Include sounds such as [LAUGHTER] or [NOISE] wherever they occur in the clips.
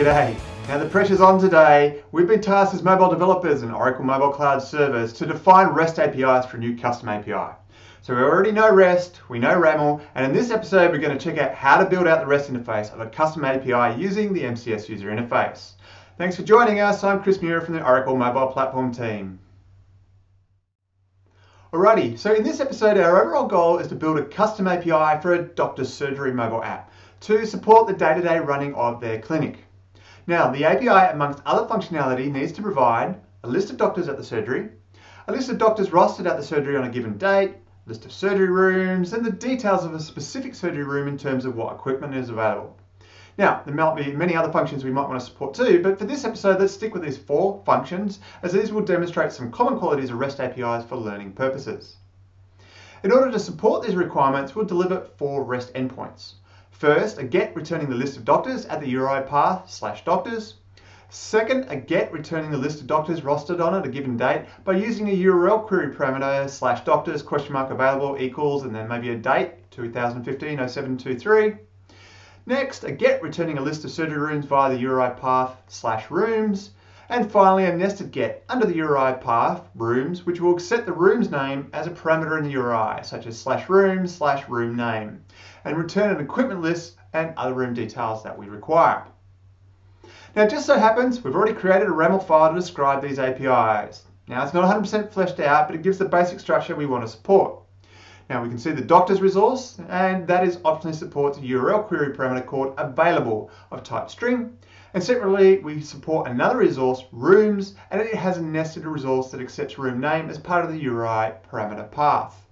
G'day. Now the pressure's on today. We've been tasked as mobile developers in Oracle Mobile Cloud Service to define REST APIs for a new custom API. So we already know REST, we know RAML, and in this episode we're going to check out how to build out the REST interface of a custom API using the MCS user interface. Thanks for joining us. I'm Chris Muir from the Oracle Mobile Platform team. Alrighty, so in this episode our overall goal is to build a custom API for a doctor's surgery mobile app to support the day-to-day running of their clinic. Now the API amongst other functionality needs to provide a list of doctors at the surgery, a list of doctors rostered at the surgery on a given date, a list of surgery rooms, and the details of a specific surgery room in terms of what equipment is available. Now, there might be many other functions we might want to support too, but for this episode, let's stick with these four functions, as these will demonstrate some common qualities of REST APIs for learning purposes. In order to support these requirements, we'll deliver four REST endpoints. First, a get returning the list of doctors at the URI path slash doctors. Second, a get returning the list of doctors rostered on at a given date by using a URL query parameter slash doctors question mark available equals and then maybe a date 2015 0723. Next, a get returning a list of surgery rooms via the URI path slash rooms. And finally, a nested get under the URI path rooms, which will set the room's name as a parameter in the URI, such as slash room slash room name, and return an equipment list and other room details that we require. Now, it just so happens we've already created a RAML file to describe these APIs. Now, it's not 100% fleshed out, but it gives the basic structure we want to support. Now, we can see the doctor's resource, and that is optionally supports a URL query parameter called available of type string. And separately, we support another resource, rooms, and it has a nested resource that accepts room name as part of the URI parameter path.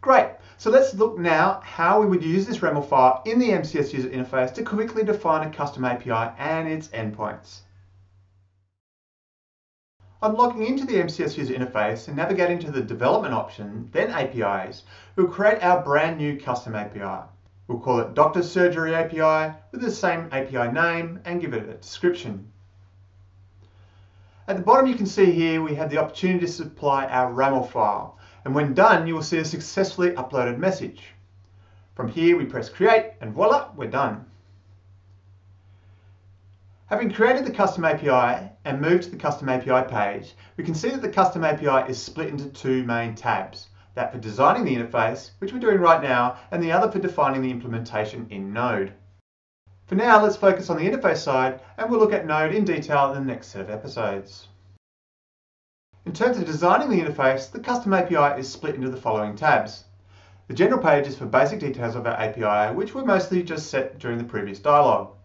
Great. So let's look now how we would use this RAML file in the MCS user interface to quickly define a custom API and its endpoints. On logging into the MCS user interface and navigating to the development option, then APIs, we'll create our brand new custom API. We'll call it Doctor Surgery API with the same API name and give it a description. At the bottom you can see here we have the opportunity to supply our RAML file and when done, you will see a successfully uploaded message. From here, we press create and voila, we're done. Having created the custom API and moved to the custom API page, we can see that the custom API is split into two main tabs. That for designing the interface, which we're doing right now, and the other for defining the implementation in Node. For now, let's focus on the interface side, and we'll look at Node in detail in the next set of episodes. In terms of designing the interface, the custom API is split into the following tabs. The general page is for basic details of our API, which were mostly just set during the previous dialog.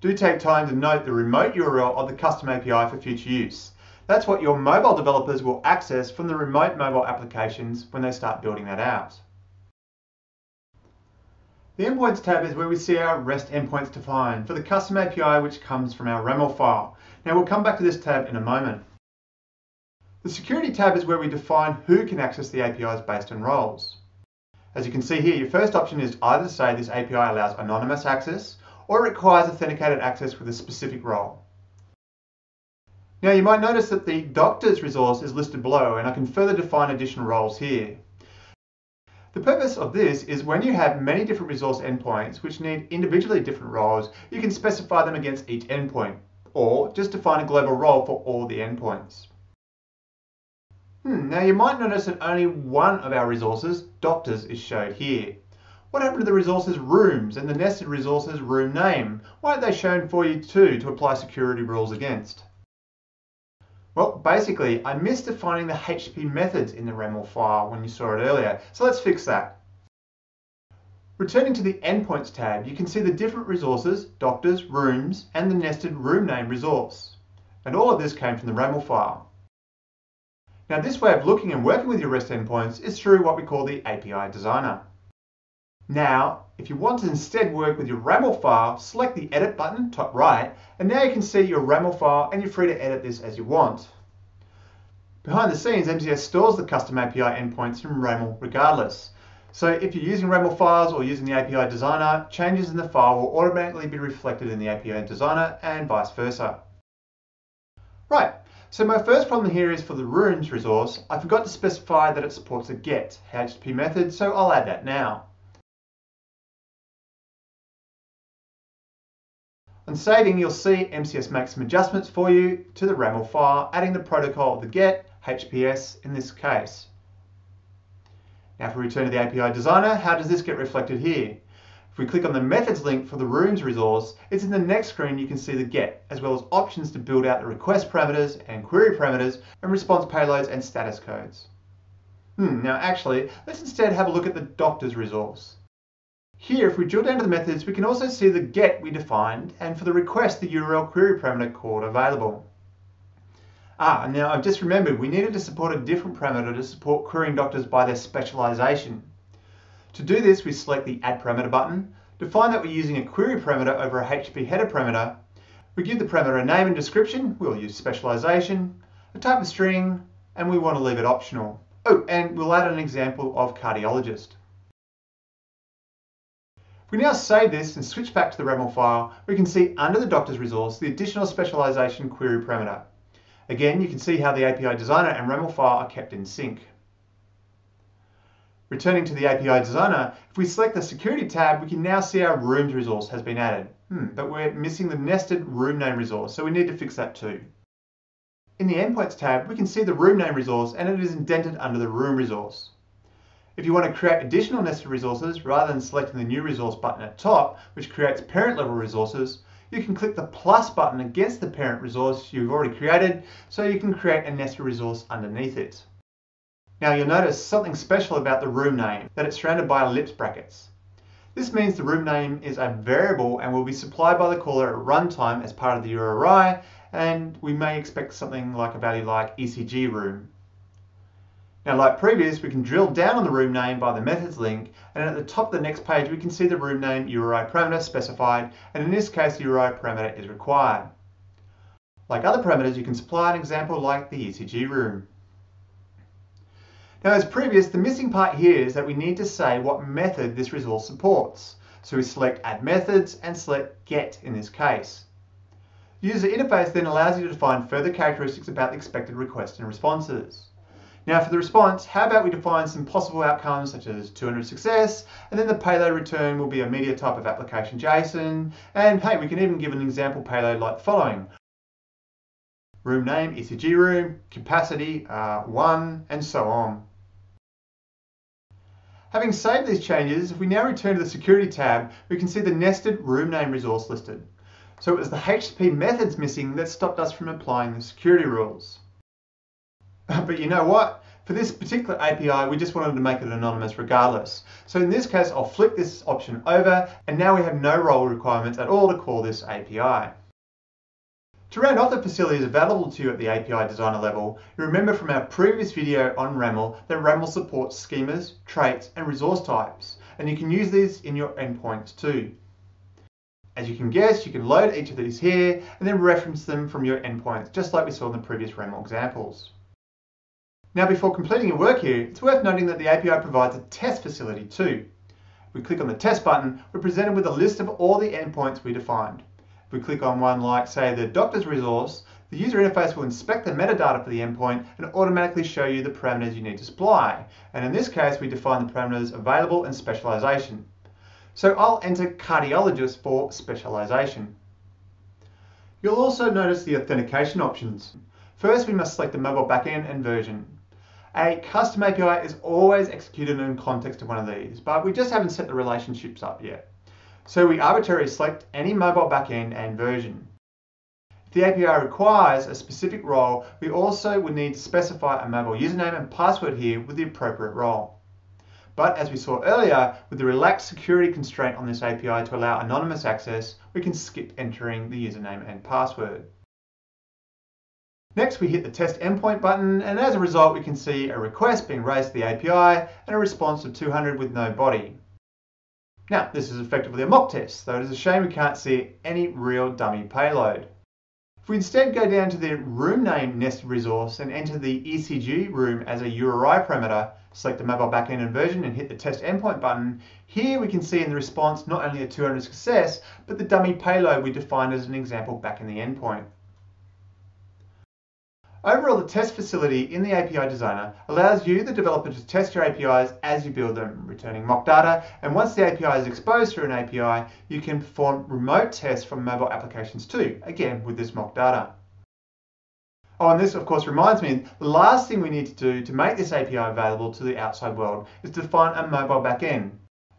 Do take time to note the remote URL of the custom API for future use. That's what your mobile developers will access from the remote mobile applications when they start building that out. The Endpoints tab is where we see our REST endpoints defined for the custom API which comes from our RAML file. Now we'll come back to this tab in a moment. The Security tab is where we define who can access the APIs based on roles. As you can see here, your first option is either to say this API allows anonymous access or it requires authenticated access with a specific role. Now you might notice that the doctor's resource is listed below and I can further define additional roles here. The purpose of this is when you have many different resource endpoints which need individually different roles, you can specify them against each endpoint or just define a global role for all the endpoints. Hmm, now you might notice that only one of our resources, doctors, is showed here. What happened to the resources rooms and the nested resources room name? Why aren't they shown for you too to apply security rules against? Well, basically, I missed defining the HTTP methods in the RAML file when you saw it earlier, so let's fix that. Returning to the Endpoints tab, you can see the different resources, doctors, rooms, and the nested room name resource. And all of this came from the RAML file. Now this way of looking and working with your REST endpoints is through what we call the API Designer. Now, if you want to instead work with your RAML file, select the Edit button, top right, and now you can see your RAML file and you're free to edit this as you want. Behind the scenes, MCS stores the custom API endpoints from RAML regardless. So if you're using RAML files or using the API Designer, changes in the file will automatically be reflected in the API Designer and vice versa. Right, so my first problem here is for the rooms resource, I forgot to specify that it supports a get HTTP method, so I'll add that now. On saving, you'll see MCS makes some adjustments for you to the RAML file, adding the protocol of the GET, HTTPS in this case. Now if we return to the API designer, how does this get reflected here? If we click on the methods link for the rooms resource, it's in the next screen you can see the get, as well as options to build out the request parameters and query parameters and response payloads and status codes. Hmm, now actually, let's instead have a look at the doctors resource. Here, if we drill down to the methods, we can also see the get we defined, and for the request, the URL query parameter called available. Ah, now I've just remembered we needed to support a different parameter to support querying doctors by their specialization. To do this, we select the Add Parameter button, define that we're using a query parameter over a HTTP header parameter. We give the parameter a name and description, we'll use specialization, a type of string, and we want to leave it optional. Oh, and we'll add an example of cardiologist. We now save this and switch back to the RAML file, we can see under the doctor's resource the additional specialization query parameter. Again, you can see how the API designer and RAML file are kept in sync. Returning to the API designer, if we select the security tab, we can now see our rooms resource has been added. Hmm, but we're missing the nested room name resource, so we need to fix that too. In the endpoints tab, we can see the room name resource and it is indented under the room resource. If you want to create additional nested resources, rather than selecting the new resource button at top, which creates parent level resources, you can click the plus button against the parent resource you've already created, so you can create a nested resource underneath it. Now you'll notice something special about the room name, that it's surrounded by ellipse brackets. This means the room name is a variable and will be supplied by the caller at runtime as part of the URI, and we may expect something like a value like ECG room. Now like previous, we can drill down on the room name by the methods link, and at the top of the next page we can see the room name URI parameter specified, and in this case the URI parameter is required. Like other parameters, you can supply an example like the ECG room. Now as previous, the missing part here is that we need to say what method this resource supports. So we select add methods and select get in this case. The user interface then allows you to define further characteristics about the expected requests and responses. Now for the response, how about we define some possible outcomes such as 200 success, and then the payload return will be a media type of application JSON, and hey, we can even give an example payload like the following. Room name, ECG room, capacity, uh, 1, and so on. Having saved these changes, if we now return to the security tab, we can see the nested room name resource listed. So it was the HTTP methods missing that stopped us from applying the security rules. [LAUGHS] But you know what? For this particular API, we just wanted to make it anonymous regardless. So in this case, I'll flick this option over, and now we have no role requirements at all to call this API. To round off the facilities available to you at the API designer level, you remember from our previous video on RAML that RAML supports schemas, traits, and resource types, and you can use these in your endpoints too. As you can guess, you can load each of these here and then reference them from your endpoints, just like we saw in the previous RAML examples. Now before completing your work here, it's worth noting that the API provides a test facility too. If we click on the test button, we're presented with a list of all the endpoints we defined. If we click on one like, say, the doctor's resource, the user interface will inspect the metadata for the endpoint and automatically show you the parameters you need to supply. And in this case, we define the parameters available and specialization. So I'll enter cardiologist for specialization. You'll also notice the authentication options. First, we must select the mobile backend and version. A custom API is always executed in context of one of these, but we just haven't set the relationships up yet. So we arbitrarily select any mobile backend and version. If the API requires a specific role, we also would need to specify a mobile username and password here with the appropriate role. But as we saw earlier, with the relaxed security constraint on this API to allow anonymous access, we can skip entering the username and password. Next, we hit the test endpoint button, and as a result, we can see a request being raised to the API and a response of 200 with no body. Now, this is effectively a mock test, though it is a shame we can't see any real dummy payload. If we instead go down to the room name nested resource and enter the ECG room as a URI parameter, select the mobile backend and version and hit the test endpoint button, here we can see in the response not only a 200 success, but the dummy payload we defined as an example back in the endpoint. Overall, the test facility in the API Designer allows you, the developer, to test your APIs as you build them, returning mock data. And once the API is exposed through an API, you can perform remote tests from mobile applications too, again with this mock data. Oh, and this of course reminds me, the last thing we need to do to make this API available to the outside world is to define a mobile backend.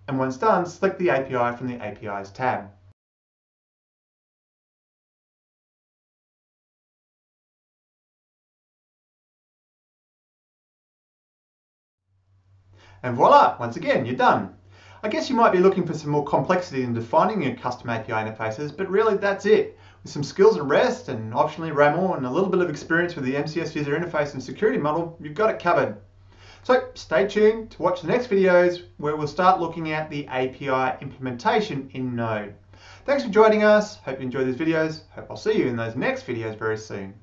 And once done, select the API from the APIs tab. And voila, once again, you're done. I guess you might be looking for some more complexity in defining your custom API interfaces, but really that's it. With some skills and REST and optionally RAML and a little bit of experience with the MCS user interface and security model, you've got it covered. So stay tuned to watch the next videos where we'll start looking at the API implementation in Node. Thanks for joining us. Hope you enjoyed these videos. Hope I'll see you in those next videos very soon.